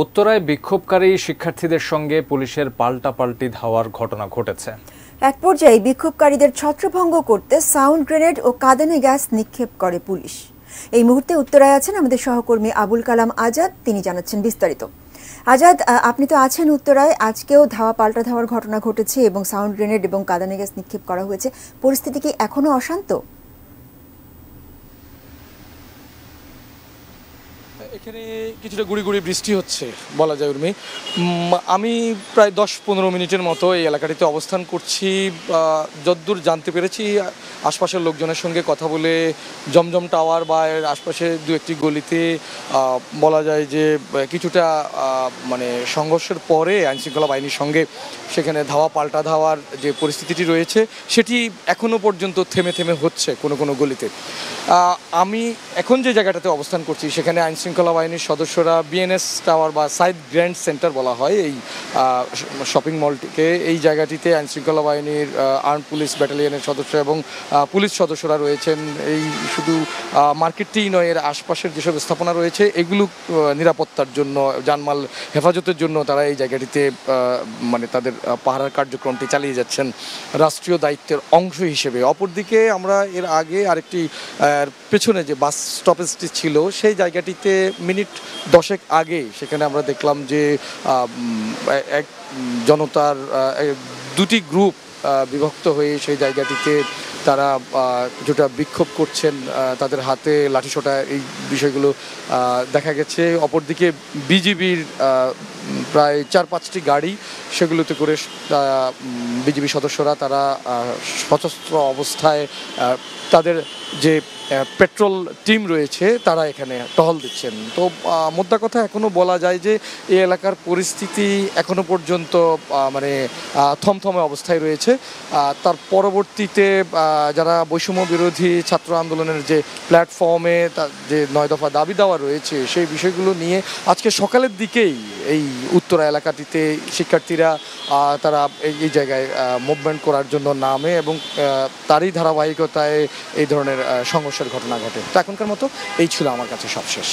উত্তরায় বিক্ষোভকারী শিক্ষার্থীদের সঙ্গে পুলিশের পাল্টাপাল্টি ধাওয়ার ঘটনা ঘটেছে। এক পর্যায়ে বিক্ষোভকারীদের ছত্রভঙ্গ করতে সাউন্ড গ্রেনেড ও কাঁদানে গ্যাস নিক্ষেপ করে পুলিশ। এই মুহূর্তে উত্তরায় আছেন আমাদের সহকর্মী আবুল কালাম আজাদ, তিনি জানাচ্ছেন বিস্তারিত। আজাদ আপনি তো আছেন উত্তরায়, আজকেও ধাওয়া পাল্টা ধাওয়ার ঘটনা ঘটেছে এবং সাউন্ড গ্রেনেড এবং কাঁদানে গ্যাস নিক্ষেপ করা হয়েছে। পরিস্থিতি কি এখনও অশান্ত? এখানে কিছুটা গুড়ি গুড়ি বৃষ্টি হচ্ছে, বলা যায় উর্মি। আমি প্রায় দশ পনেরো মিনিটের মতো এই এলাকাটিতে অবস্থান করছি। যদ্দূর জানতে পেরেছি, আশপাশের লোকজনের সঙ্গে কথা বলে জমজম টাওয়ার বা এর আশপাশে দু একটি গলিতে বলা যায় যে কিছুটা মানে সংঘর্ষের পরে আইনশৃঙ্খলা বাহিনীর সঙ্গে সেখানে ধাওয়া, পাল্টা ধাওয়ার যে পরিস্থিতিটি রয়েছে, সেটি এখনও পর্যন্ত থেমে থেমে হচ্ছে কোনো কোনো গলিতে। আমি এখন যে জায়গাটাতে অবস্থান করছি, সেখানে আইন শৃঙ্খলা বাহিনীর সদস্যরা বিএনএস টাওয়ার বা সাইড গ্র্যান্ড সেন্টার বলা হয় এই শপিং মলটিকে এই জায়গাটিতে আইন শৃঙ্খলা বাহিনীর আর্ম পুলিশ ব্যাটালিয়নের সদস্য এবং পুলিশ সদস্যরা রয়েছেন। এই শুধু মার্কেটটিই নয়, এর আশপাশের যেসব স্থাপনা রয়েছে, এগুলো নিরাপত্তার জন্য জানমাল হেফাজতের জন্য তারা এই জায়গাটিতে মানে তাদের পাহারার কার্যক্রমটি চালিয়ে যাচ্ছেন। রাষ্ট্রীয় দায়িত্বের অংশ হিসেবে। অপরদিকে আমরা এর আগে আরেকটি পেছনে যে বাস স্টপেজটি ছিল, সেই জায়গাটিতে মিনিট দশেক আগে সেখানে আমরা দেখলাম যে এক জনতার দুটি গ্রুপ বিভক্ত হয়ে সেই জায়গাটিতে তারা কিছুটা বিক্ষোভ করছেন তাদের হাতে লাঠিসোঁটা, এই বিষয়গুলো দেখা গেছে। অপরদিকে বিজিবির প্রায় চার পাঁচটি গাড়ি সেগুলোতে করে বিজিবি সদস্যরা তারা সশস্ত্র অবস্থায় তাদের যে পেট্রোল টিম রয়েছে তারা এখানে টহল দিচ্ছেন। তো মোদ্দা কথা এখনও বলা যায় যে এই এলাকার পরিস্থিতি এখনও পর্যন্ত মানে থমথমে অবস্থায় রয়েছে। তার পরবর্তীতে যারা বৈষম্য বিরোধী ছাত্র আন্দোলনের যে প্ল্যাটফর্মে তার যে নয় দফা দাবি দেওয়া রয়েছে সেই বিষয়গুলো নিয়ে আজকে সকালের দিকেই এই উত্তরা এলাকাটিতে শিক্ষার্থীরা তারা এই জায়গায় মুভমেন্ট করার জন্য নামে এবং তারই ধারাবাহিকতায় এই ধরনের আহ, সংঘর্ষের ঘটনা ঘটে। তো এখনকার মতো এই ছিল আমার কাছে সবশেষ।